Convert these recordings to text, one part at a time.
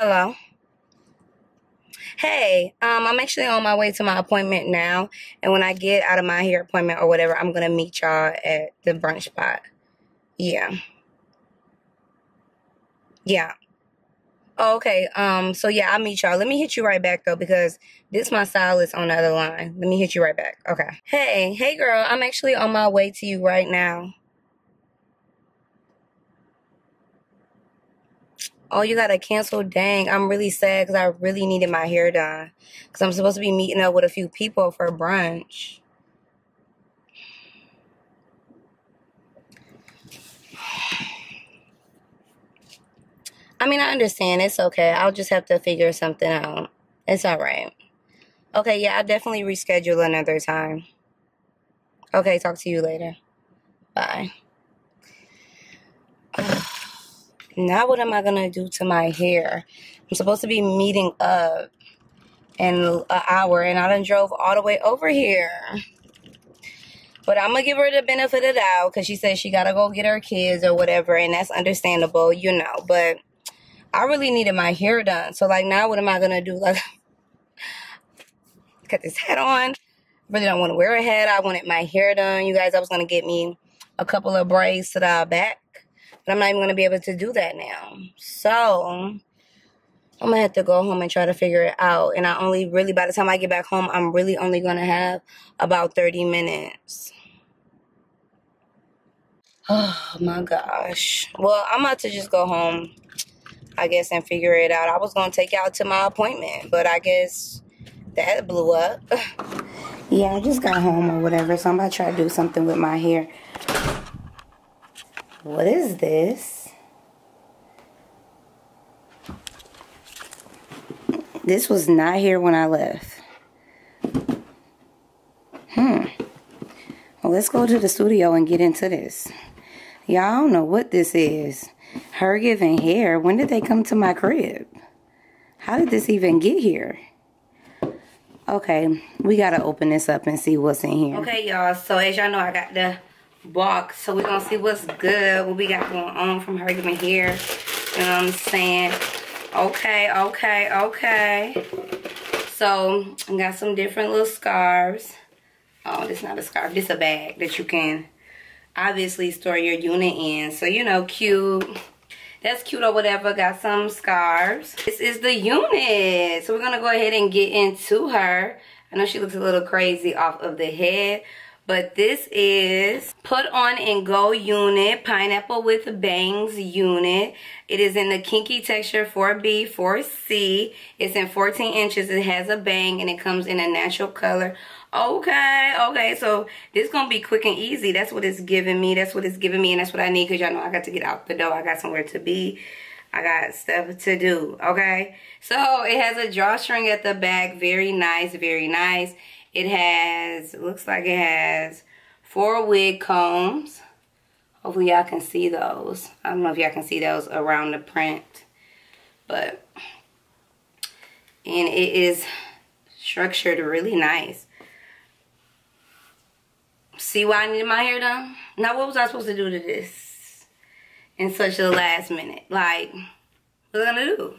Hello. Hey, um, I'm actually on my way to my appointment now, and when I get out of my hair appointment or whatever, I'm gonna meet y'all at the brunch spot. Yeah. Yeah. Oh, okay. Um, so yeah, I'll meet y'all. Let me hit you right back though, because this my stylist on the other line. Let me hit you right back. Okay. Hey, hey girl, I'm actually on my way to you right now. Oh, you gotta cancel. Dang, I'm really sad because I really needed my hair done. Because I'm supposed to be meeting up with a few people for brunch. I mean, I understand. It's okay. I'll just have to figure something out. It's alright. Okay, yeah, I'll definitely reschedule another time. Okay, talk to you later. Bye. Now what am I gonna do to my hair? I'm supposed to be meeting up in an hour and I done drove all the way over here. But I'm gonna give her the benefit of the doubt because she said she gotta go get her kids or whatever, and that's understandable, you know. But I really needed my hair done. So like now what am I gonna do? Like cut this hat on. Really don't want to wear a hat. I wanted my hair done. You guys, I was gonna get me a couple of braids to the back. I'm not even gonna be able to do that now. So I'm gonna have to go home and try to figure it out. And I only really by the time I get back home, I'm really only gonna have about 30 minutes. Oh my gosh. Well, I'm about to just go home I guess, and figure it out. I was going to take y'all to my appointment, but I guess that blew up. yeah, I just got home or whatever, so I'm about to try to do something with my hair. What is this? This was not here when I left. Hmm. Well, let's go to the studio and get into this. Y'all don't know what this is HerGivenHair. When did they come to my crib? How did this even get here? Okay, we gotta open this up and see what's in here. Okay, y'all. So as y'all know, I got the box. So we're gonna see what's good, what we got going on from HerGivenHair. You know what I'm saying? Okay, okay, okay. So I got some different little scarves. Oh, this is not a scarf. This is a bag that you can obviously store your unit in. So, you know, cute. That's cute or whatever. Got some scarves. This is the unit. So we're going to go ahead and get into her. I know she looks a little crazy off of the head. But this is Put On and Go Unit, Pineapple with Bangs Unit. It is in the Kinky Texture 4B, 4C. It's in 14 inches. It has a bang and it comes in a natural color Okay, okay. So this gonna be quick and easy. That's what it's giving me. That's what it's giving me, and that's what I need because y'all know I got to get out the door. I got somewhere to be. I got stuff to do, okay? So it has a drawstring at the back. Very nice, very nice. It has, looks like it has four wig combs. Hopefully y'all can see those. I don't know if y'all can see those around the print. But, and it is structured really nice. See why I needed my hair done? Now, what was I supposed to do to this in such a last minute? Like, what was I gonna do?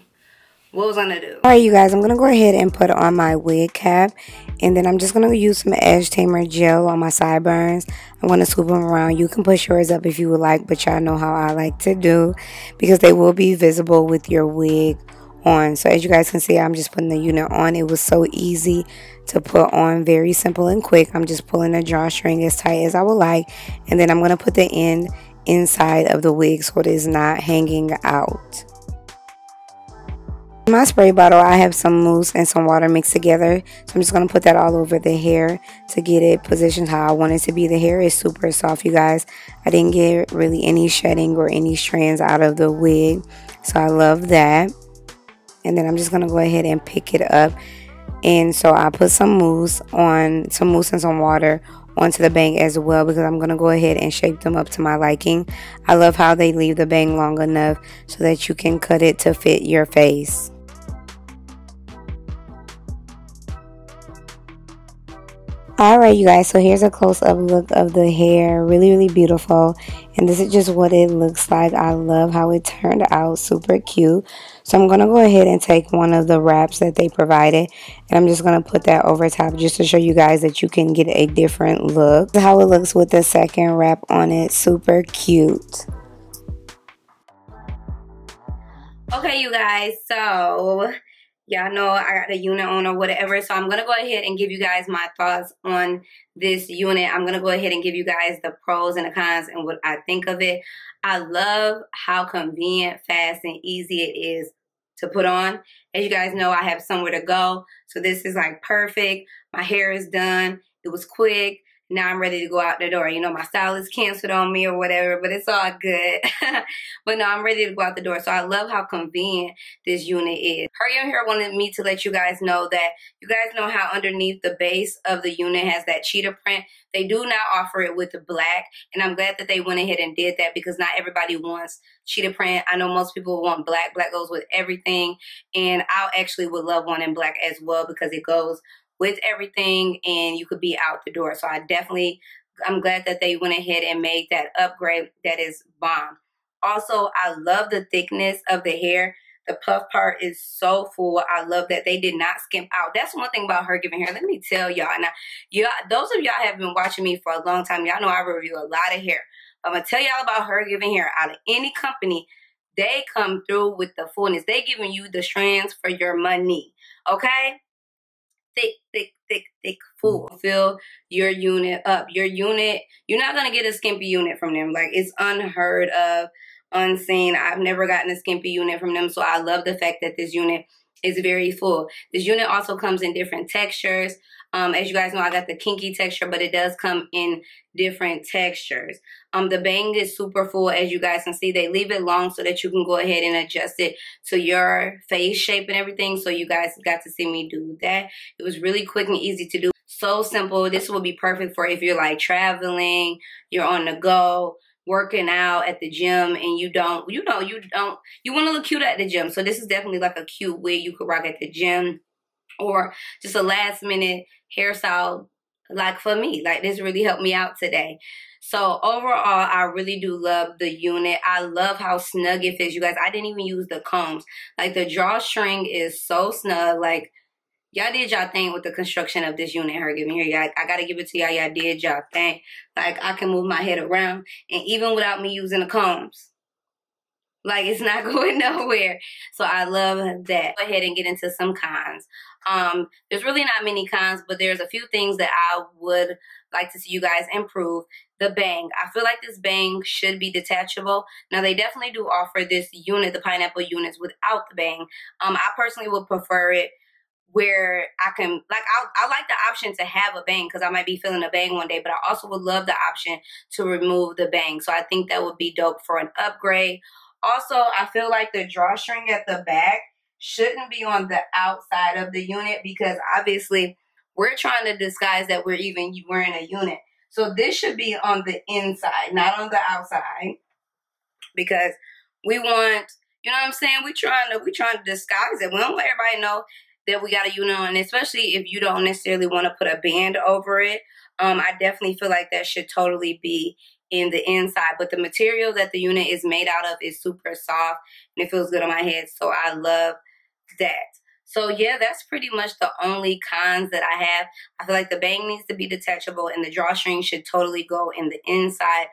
What was I gonna do? Alright, you guys, I'm gonna go ahead and put on my wig cap. And then I'm just gonna use some Edge Tamer gel on my sideburns. I'm gonna swoop them around. You can push yours up if you would like, but y'all know how I like to do because they will be visible with your wig on. So as you guys can see, I'm just putting the unit on. It was so easy to put on, very simple and quick. I'm just pulling the drawstring as tight as I would like. And then I'm to put the end inside of the wig so it is not hanging out. My spray bottle, I have some mousse and some water mixed together. So I'm just going to put that all over the hair to get it positioned how I want it to be. The hair is super soft, you guys. I didn't get really any shedding or any strands out of the wig. So I love that and then I'm just gonna go ahead and pick it up and so I put some mousse on some mousse and some water onto the bang as well because I'm gonna go ahead and shape them up to my liking I love how they leave the bang long enough so that you can cut it to fit your face Alright you guys, so here's a close-up look of the hair. Really, really beautiful. And this is just what it looks like. I love how it turned out. Super cute. So I'm to go ahead and take one of the wraps that they provided. And I'm just to put that over top just to show you guys that you can get a different look. How it looks with the second wrap on it. Super cute. Okay, you guys, so y'all know I got the unit on or whatever. So I'm going to go ahead and give you guys my thoughts on this unit. I'm going to go ahead and give you guys the pros and the cons and what I think of it. I love how convenient, fast, and easy it is to put on. As you guys know, I have somewhere to go. So this is like perfect. My hair is done. It was quick now I'm ready to go out the door. You know, my stylist canceled on me or whatever, but it's all good. but no, I'm ready to go out the door. So I love how convenient this unit is. HerGivenHair wanted me to let you guys know that you guys know how underneath the base of the unit has that cheetah print. They do now offer it with the black, and I'm glad that they went ahead and did that because not everybody wants cheetah print. I know most people want black. Black goes with everything, and I actually would love one in black as well because it goes with everything and you could be out the door. So I definitely, I'm glad that they went ahead and made that upgrade that is bomb. Also, I love the thickness of the hair. The puff part is so full. I love that they did not skimp out. That's one thing about HerGivenHair. Let me tell y'all. Now, y'all, those of y'all have been watching me for a long time. Y'all know I review a lot of hair. I'm gonna tell y'all about HerGivenHair. Out of any company, they come through with the fullness. They giving you the strands for your money. Okay, thick, thick, thick, thick full. Mm. Fill your unit up. Your unit, you're not gonna get a skimpy unit from them. Like it's unheard of, unseen. I've never gotten a skimpy unit from them. So I love the fact that this unit is very full. This unit also comes in different textures. Um, as you guys know, I got the kinky texture, but it does come in different textures. Um, the bang is super full, as you guys can see. They leave it long so that you can go ahead and adjust it to your face shape and everything. So you guys got to see me do that. It was really quick and easy to do. So simple. This will be perfect for if you're like traveling, you're on the go, working out at the gym and you don't, you know, you don't, you want to look cute at the gym. So this is definitely like a cute wig you could rock at the gym or just a last minute hairstyle like for me. Like this really helped me out today. So overall, I really do love the unit. I love how snug it fits. You guys, I didn't even use the combs. Like the drawstring is so snug. Like y'all did y'all thing with the construction of this unit HerGivenHair. Y'all, I gotta give it to y'all. Y'all did y'all thing. Like I can move my head around and even without me using the combs. Like it's not going nowhere. So I love that. Go ahead and get into some cons. Um, there's really not many cons, but there's a few things that I would like to see you guys improve. The bang. I feel like this bang should be detachable. Now they definitely do offer this unit, the pineapple units without the bang. Um, I personally would prefer it where I can like I, I like the option to have a bang because I might be feeling a bang one day, but I also would love the option to remove the bang. So I think that would be dope for an upgrade. Also, I feel like the drawstring at the back shouldn't be on the outside of the unit because obviously we're trying to disguise that we're even wearing a unit. So this should be on the inside, not on the outside because we want, you know what I'm saying? We trying to we trying to disguise it. We don't let everybody know that we got a unit on, especially if you don't necessarily want to put a band over it. Um, I definitely feel like that should totally be in the inside. But the material that the unit is made out of is super soft and it feels good on my head. So I love that. So yeah, that's pretty much the only cons that I have. I feel like the bang needs to be detachable and the drawstring should totally go in the inside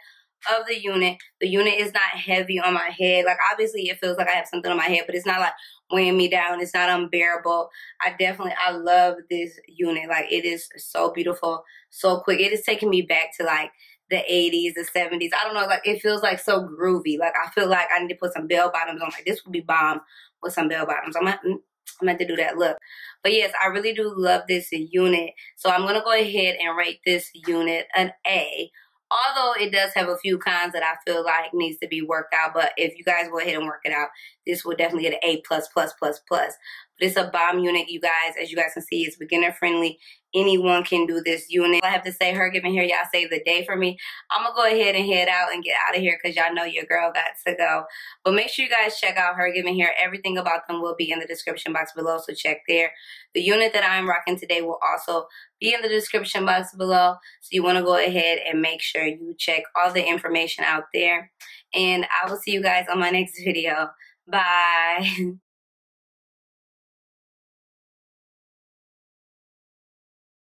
of the unit. The unit is not heavy on my head. Like obviously it feels like I have something on my head, but it's not like weighing me down. It's not unbearable. I definitely I love this unit. Like it is so beautiful, so quick. It is taking me back to like the 80s, the 70s. I don't know, like it feels like so groovy. Like I feel like I need to put some bell bottoms on. Like this would be bomb with some bell bottoms. I'm gonna, I'm meant to do that look. But yes, I really do love this unit. So I'm gonna go ahead and rate this unit an A. Although it does have a few cons that I feel like needs to be worked out, but if you guys go ahead and work it out, this will definitely get an A plus plus plus plus. But it's a bomb unit, you guys. As you guys can see, it's beginner friendly. Anyone can do this unit. I have to say, HerGivenHair, y'all save the day for me. I'm going to go ahead and head out and get out of here because y'all know your girl got to go. But make sure you guys check out HerGivenHair. Everything about them will be in the description box below, so check there. The unit that I'm rocking today will also be in the description box below. So you want to go ahead and make sure you check all the information out there. And I will see you guys on my next video. Bye.